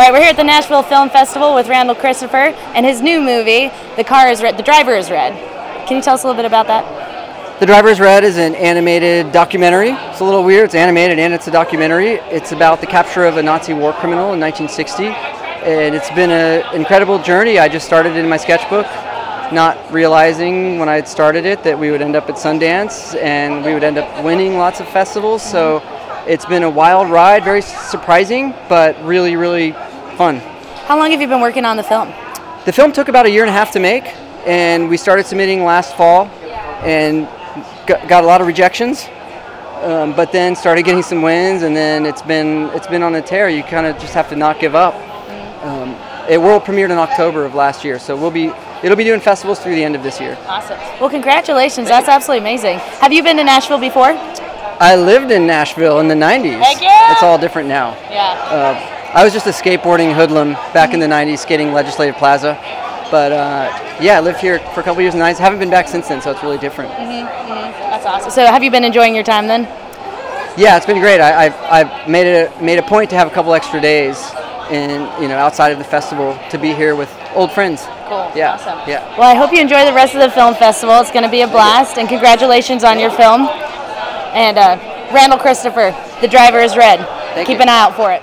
right, we're here at the Nashville Film Festival with Randall Christopher and his new movie, The Car is Red, The Driver is Red. Can you tell us a little bit about that? The Driver is Red is an animated documentary. It's a little weird. It's animated and it's a documentary. It's about the capture of a Nazi war criminal in 1960. And it's been an incredible journey. I just started it in my sketchbook, not realizing when I had started it that we would end up at Sundance and we would end up winning lots of festivals. So it's been a wild ride, very surprising, but really, really fun. How long have you been working on the film? The film took about a year and a half to make, and we started submitting last fall and got, a lot of rejections. Um, but then started getting some wins, and then it's been it's been on a tear. You kind of just have to not give up. Um, it world premiered in October of last year, so we'll be it'll be doing festivals through the end of this year. Awesome. Well, congratulations. That's absolutely amazing. Have you been to Nashville before? I lived in Nashville in the 90s. Heck yeah! It's all different now. Yeah. Uh, I was just a skateboarding hoodlum back in the 90s, skating Legislative Plaza. But uh, yeah, I lived here for a couple years in the 90s. Haven't been back since then, so it's really different. Mm-hmm, mm-hmm. That's awesome. So have you been enjoying your time then? Yeah, it's been great. I, have I've made it made a point to have a couple extra days in you know outside of the festival to be here with old friends. Cool. Yeah. Awesome. Yeah. Well, I hope you enjoy the rest of the film festival. It's going to be a blast, and congratulations on your film. And uh, Randall Christopher, the driver is red. Thank Keep you. an eye out for it.